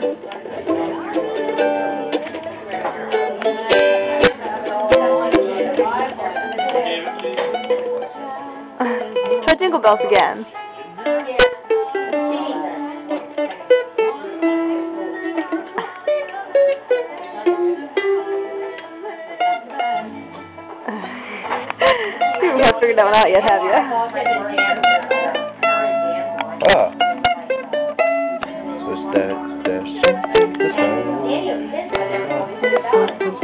Try Jingle Bells again. you haven't figured that one out yet, have you? So it's that, I